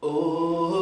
Oh.